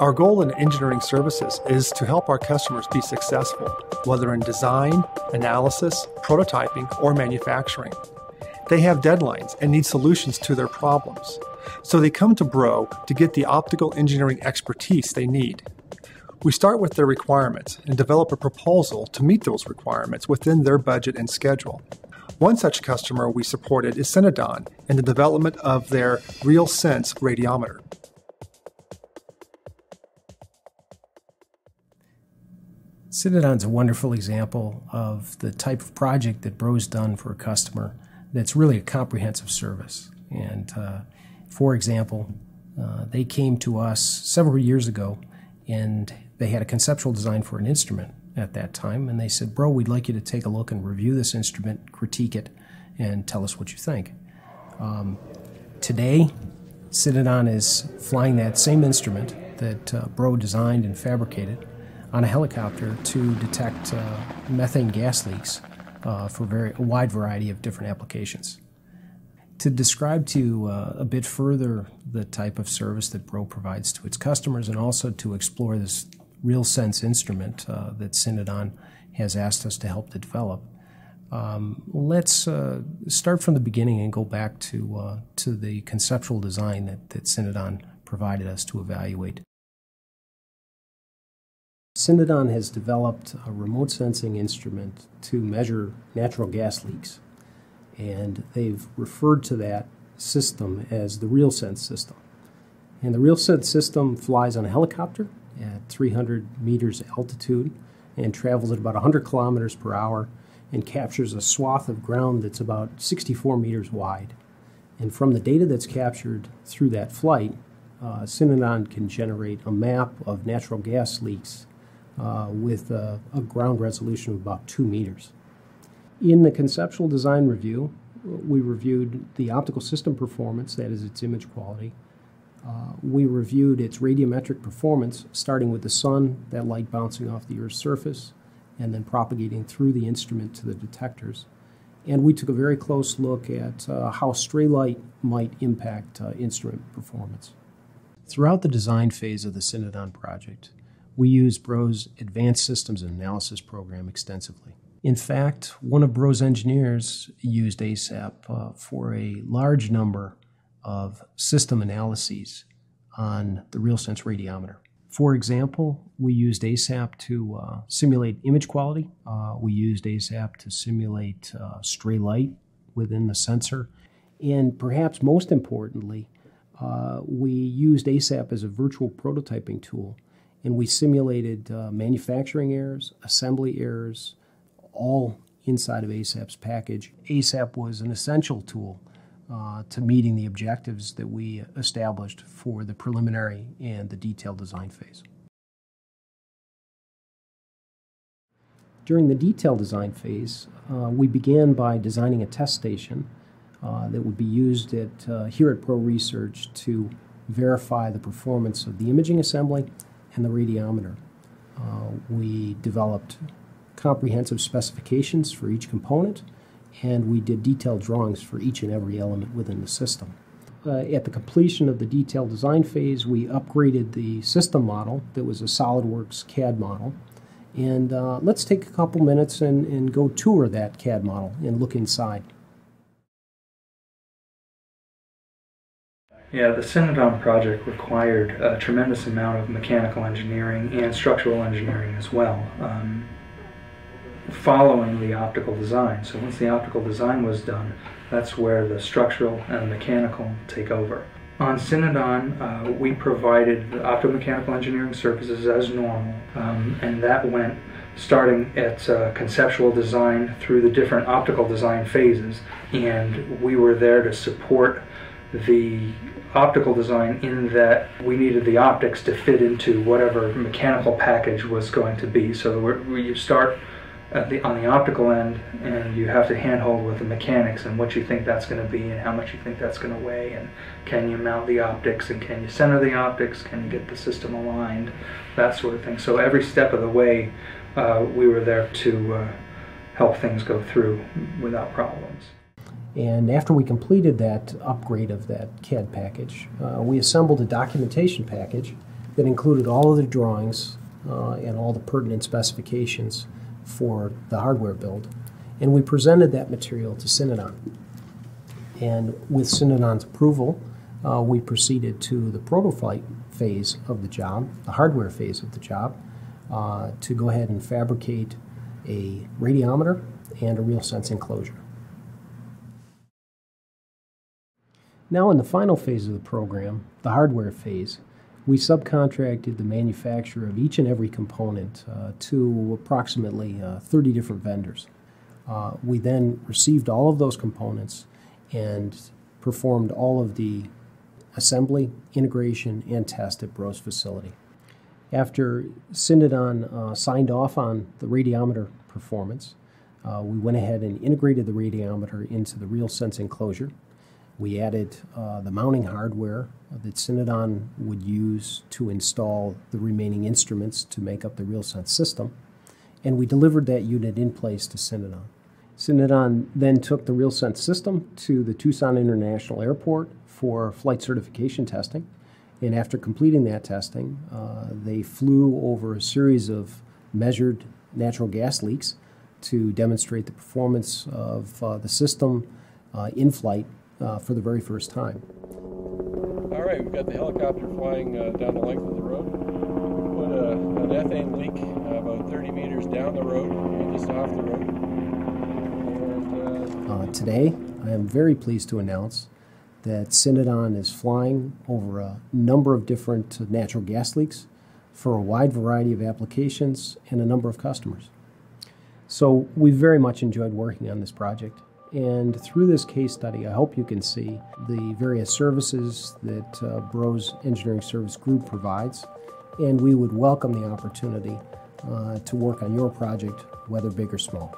Our goal in engineering services is to help our customers be successful, whether in design, analysis, prototyping, or manufacturing. They have deadlines and need solutions to their problems. So they come to BRO to get the optical engineering expertise they need. We start with their requirements and develop a proposal to meet those requirements within their budget and schedule. One such customer we supported is Synodon in the development of their realSens radiometer. Synodon's a wonderful example of the type of project that BRO's done for a customer that's really a comprehensive service. And uh, for example, uh, they came to us several years ago and they had a conceptual design for an instrument at that time. And they said, BRO, we'd like you to take a look and review this instrument, critique it, and tell us what you think. Um, today, Synodon is flying that same instrument that uh, BRO designed and fabricated on a helicopter to detect uh, methane gas leaks uh, for very, a wide variety of different applications. To describe to you uh, a bit further the type of service that BRO provides to its customers and also to explore this realSens instrument uh, that Synodon has asked us to help to develop, um, let's uh, start from the beginning and go back to, uh, to the conceptual design that, that Synodon provided us to evaluate. Synodon has developed a remote sensing instrument to measure natural gas leaks, and they've referred to that system as the realSens system. And the realSens system flies on a helicopter at 300 meters altitude and travels at about 100 kilometers per hour and captures a swath of ground that's about 64 meters wide. And from the data that's captured through that flight, uh, can generate a map of natural gas leaks uh, with a, a, ground resolution of about two meters. In the conceptual design review, we reviewed the optical system performance, that is its image quality. Uh, we reviewed its radiometric performance, starting with the sun, that light bouncing off the Earth's surface, and then propagating through the instrument to the detectors. And we took a very close look at uh, how stray light might impact uh, instrument performance. Throughout the design phase of the Synodon project, we use BRO's Advanced Systems and Analysis program extensively. In fact, one of BRO's engineers used ASAP uh, for a large number of system analyses on the realSens radiometer. For example, we used ASAP to uh, simulate image quality. Uh, we used ASAP to simulate uh, stray light within the sensor. And perhaps most importantly, uh, we used ASAP as a virtual prototyping tool and we simulated uh, manufacturing errors, assembly errors, all inside of ASAP's package. ASAP was an essential tool uh, to meeting the objectives that we established for the preliminary and the detailed design phase. During the detailed design phase, uh, we began by designing a test station uh, that would be used at, uh, here at Breault Research to verify the performance of the imaging assembly and the radiometer. Uh, we developed comprehensive specifications for each component, and we did detailed drawings for each and every element within the system. Uh, at the completion of the detailed design phase, we upgraded the system model that was a SolidWorks CAD model. And uh, let's take a couple minutes and, and go tour that CAD model and look inside. Yeah, the Synodon project required a tremendous amount of mechanical engineering and structural engineering as well, um, following the optical design. So once the optical design was done, that's where the structural and the mechanical take over. On Synodon, uh, we provided the optomechanical engineering services as normal, um, and that went starting at uh, conceptual design through the different optical design phases, and we were there to support the optical design in that we needed the optics to fit into whatever mechanical package was going to be. So we start the, on the optical end and you have to handhold with the mechanics and what you think that's going to be and how much you think that's going to weigh and can you mount the optics and can you center the optics, can you get the system aligned, that sort of thing. So every step of the way uh, we were there to uh, help things go through without problems. And after we completed that upgrade of that CAD package, uh, we assembled a documentation package that included all of the drawings uh, and all the pertinent specifications for the hardware build. And we presented that material to Synodon. And with Synodon's approval, uh, we proceeded to the prototype phase of the job, the hardware phase of the job, uh, to go ahead and fabricate a radiometer and a realSens enclosure. Now, in the final phase of the program, the hardware phase, we subcontracted the manufacture of each and every component uh, to approximately uh, 30 different vendors. Uh, we then received all of those components and performed all of the assembly, integration, and test at Bros facility. After Synodon uh, signed off on the radiometer performance, uh, we went ahead and integrated the radiometer into the realSens enclosure. We added uh, the mounting hardware that Synodon would use to install the remaining instruments to make up the realSens system, and we delivered that unit in place to Synodon. Synodon then took the realSens system to the Tucson International Airport for flight certification testing. And after completing that testing, uh, they flew over a series of measured natural gas leaks to demonstrate the performance of uh, the system uh, in flight uh, for the very first time. All right, we've got the helicopter flying uh, down the length of the road. We put a, an ethane leak uh, about 30 meters down the road, and just off the road. And, today, I am very pleased to announce that Synodon is flying over a number of different natural gas leaks for a wide variety of applications and a number of customers. So we very much enjoyed working on this project. And through this case study, I hope you can see the various services that uh, Bros Engineering Service Group provides. And we would welcome the opportunity uh, to work on your project, whether big or small.